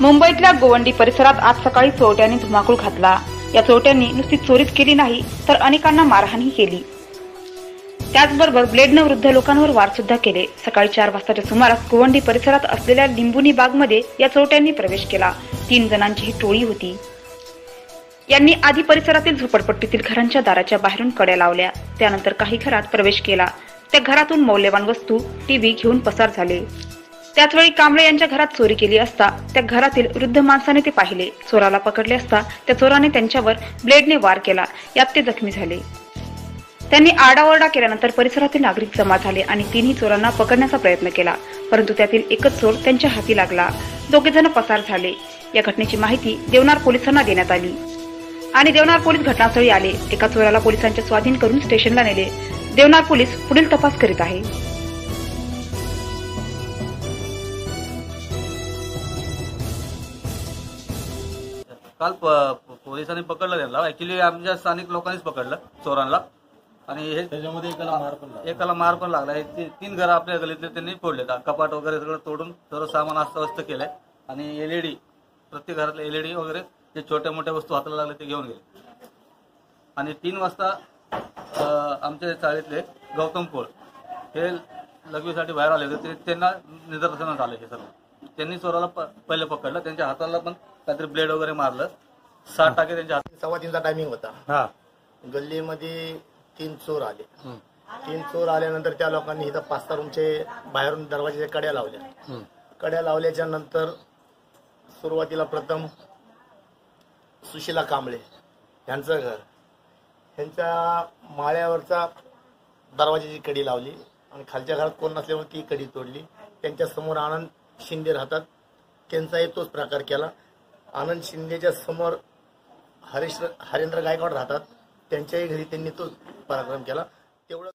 मुंबईतल्या गोवंडी परिसरात आज सकाळी चोरट्यांनी धुमाकूळ घातला. या चोरट्यांनी नुसती चोरीच केली नाही तर अनेकांना मारहाणही केली. त्याचबरोबर ब्लेडनं वृद्ध लोकांवर वार सुद्धा केले. सकाळी चार वाजताच्या सुमारास गोवंडी परिसरात असलेल्या लिंबुनी बागमध्ये या चोरट्यांनी प्रवेश केला. तीन जणांची ही टोळी होती. यांनी आधी परिसरातील झोपडपट्टीतील घरांच्या दाराच्या बाहेरून कड्या लावल्या. त्यानंतर काही घरात प्रवेश केला. त्या घरातून मौल्यवान वस्तू टीव्ही घेऊन पसार झाले. त्याचवेळी कांबळे यांच्या घरात चोरी केली असता त्या घरातील वृद्ध माणसाने ते पाहिले. चोराला पकडले असता त्या चोराने त्यांच्यावर ब्लेडने वार केला. यात ते जखमी झाले. त्यांनी आरडाओरडा केल्यानंतर परिसरातील नागरिक जमा झाले आणि तिन्ही चोरांना पकडण्याचा प्रयत्न केला. परंतु त्यातील एकच चोर त्यांच्या हाती लागला. दोघे जण पसार झाले. या घटनेची माहिती देवनार पोलिसांना देण्यात आली. आणि देवनार पोलीस घटनास्थळी आले. एका चोराला पोलिसांच्या स्वाधीन करून स्टेशनला नेले. देवनार पोलीस पुढील तपास करीत आहे. काल प- पोलिसांनी पकडलं त्यांना. ऍक्च्युली आमच्या स्थानिक लोकांनीच पकडलं चोरांना. आणि हे त्याच्यामध्ये एकाला मार पण लागला. एकाला मार पण लागला. हे ती- तीन घरं आपल्या गलीतले त्यांनी फोडले कपाट वगैरे सगळं तोडून सर्व सामान अस्ताव्यस्त केलंय. आणि एलईडी प्रत्येक घरातले एलईडी वगैरे जे छोट्या मोठ्या वस्तू हाताला लागले ते घेऊन गेले. आणि तीन वाजता अं, आमच्या चाळीतले गौतम पोळ हे लघवीसाठी बाहेर आले होते. ते- त्यांना निदर्शनात आले हे सर्व. त्यांनी चोराला प- पहिले पकडलं. त्यांच्या हाताला पण काहीतरी ब्लेड वगैरे मारलं. सात टाके त्यांच्या हात सव्वा तीनचा टायमिंग होता. हा. गल्लीमध्ये तीन चोर आले. तीन चोर आल्यानंतर त्या लोकांनी इथं पाच सहा रूमचे बाहेरून दरवाजाच्या कड्या लावल्या. कड्या लावल्याच्या नंतर सुरुवातीला प्रथम सुशिला कांबळे यांचं घर. यांच्या माळ्यावरचा दरवाजाची कडी लावली आणि खालच्या घरात कोण नसल्यामुळे ती कडी तोडली. त्यांच्यासमोर आनंद शिंदे राहतात. त्यांचाही तोच प्रकार केला. आनंद शिंदेच्या समोर हरिश्र हरेंद्र गायकवाड राहतात. त्यांच्याही घरी त्यांनी तो पराक्रम केला. तेवढं